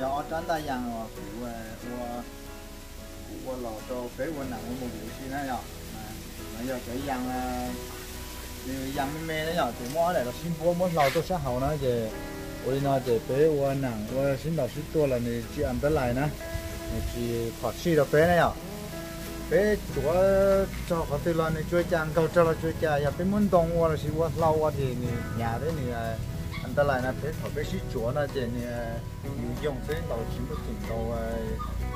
giờ ở trên đây rằng là cụ của của lò cho phế quân nặng một điều xin đó nhở bây giờ cái rằng điều rằng mê mê đó nhở thì mỗi đây xin vua mỗi lò tôi sẽ hậu nó về ôi nó về phế nặng, qua xin đầu xin tua là mình chỉ ăn lại nè. Mình chỉ thoát xì đó phế này nhở bé chúa cho có thể là này chúa chàng câu cho là chàng và bé muốn đông qua là xin qua lâu qua thì nhà đấy thì anh ta lại là thế thảo cái sĩ chúa là để nhiều dùng thế tàu chỉ một tỉnh tàu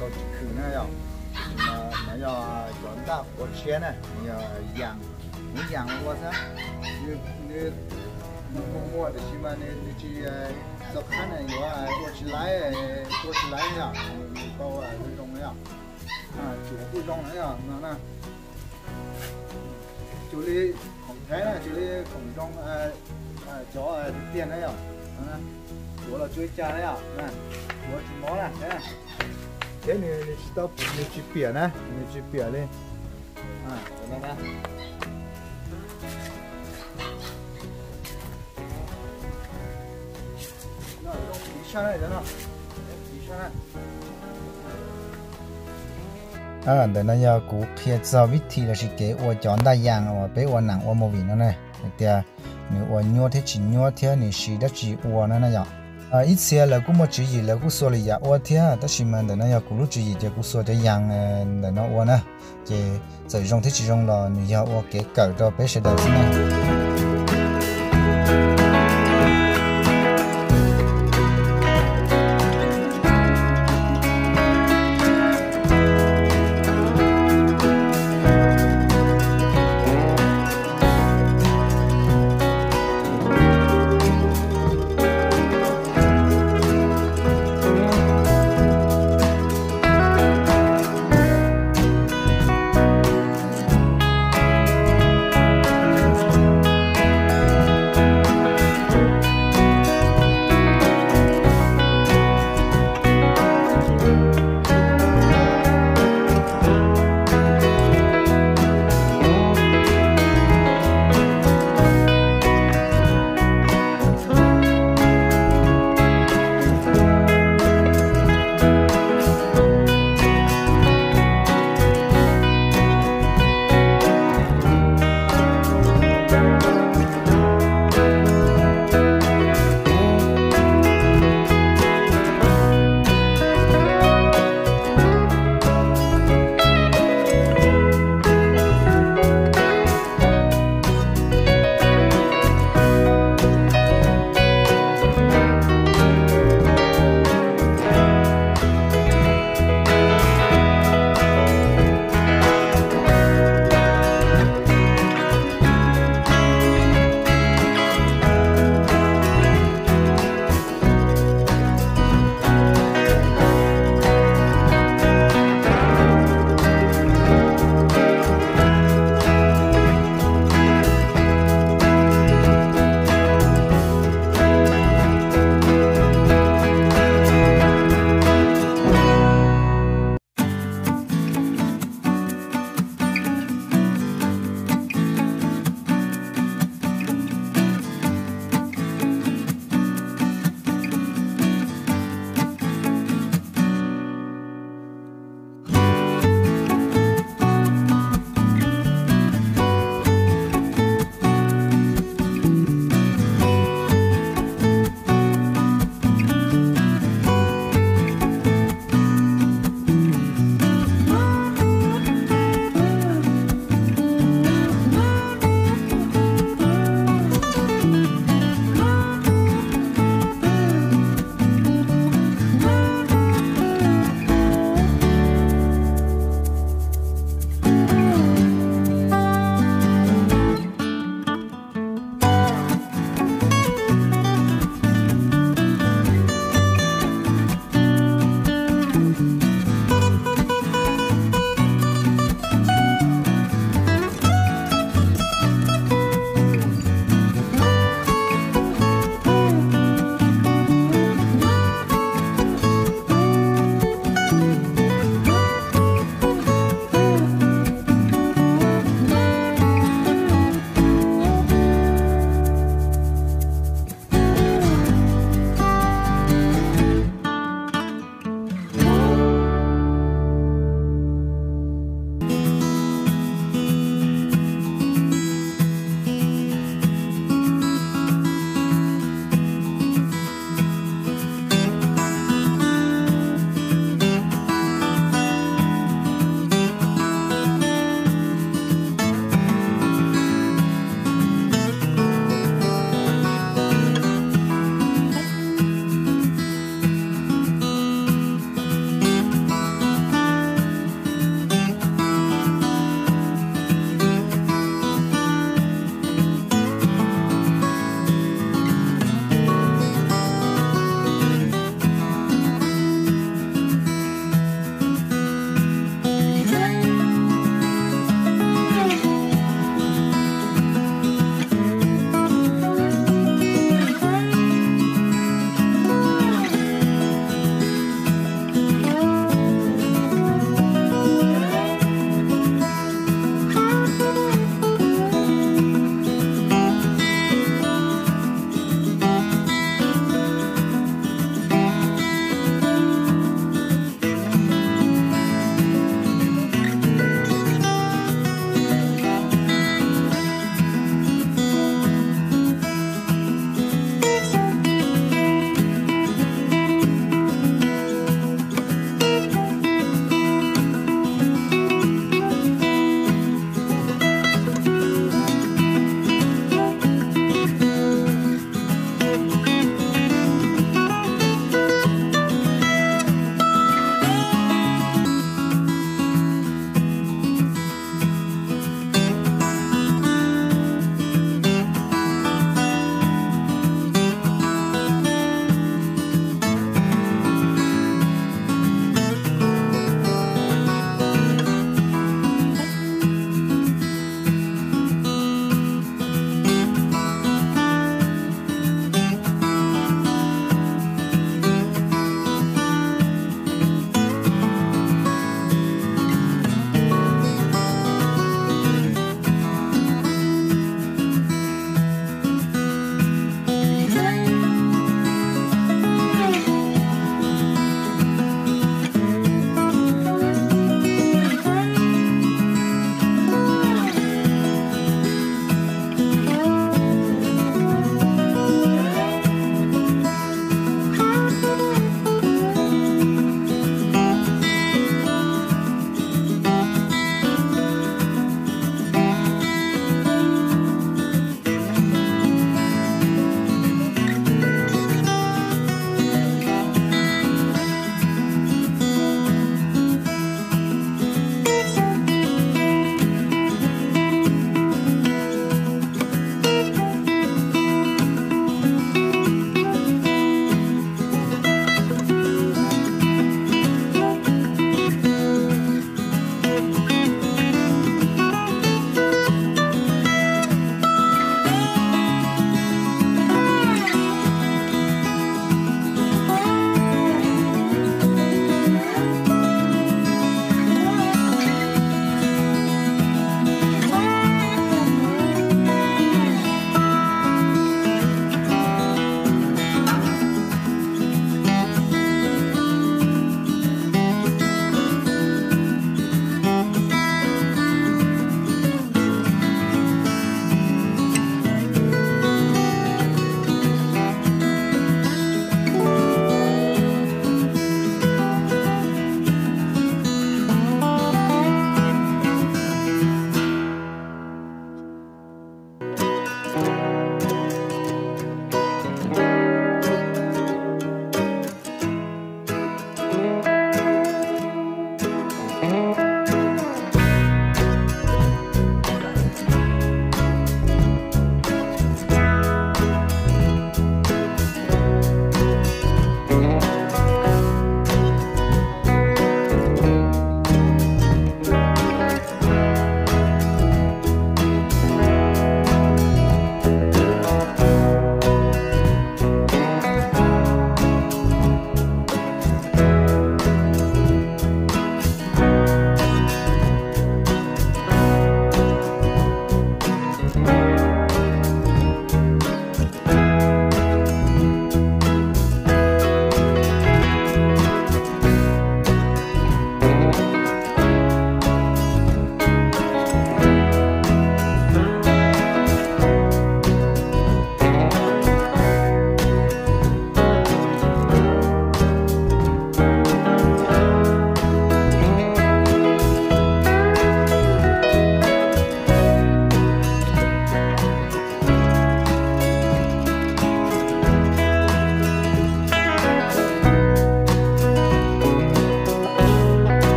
tàu chỉ khử này rồi mà mà giờ chọn ta có xe này giờ dạng muốn dạng quá sao như như mua mua thì chỉ mà nên chỉ dọc khác này có có chỉ lái có chỉ lái nhở tàu à cái đồng này à à chủ cái đồng này à nó là chủ lý không thế là chủ lý không đồng 你孔中呃呃脚呃垫来呀，嗯，做了最佳了呀，嗯，做什么了？嗯，这你你知道你去别呢？你去别嘞，啊，怎么呢？那都皮下来人了，皮下来。à để nó giờ cú kia giờ vít thì là chỉ cái ô chọn đa dạng mà bé ô nặng ne wa nyo the chi nyo the ni shi da chi wa na na ya a i se la ku mo chi yi la ku so le ya wa the ta shi man da na ya ku lu chi yi je ku so de yang da na wa na je zai rong the chi rong la ni ya wa ke ka do pe she da chi na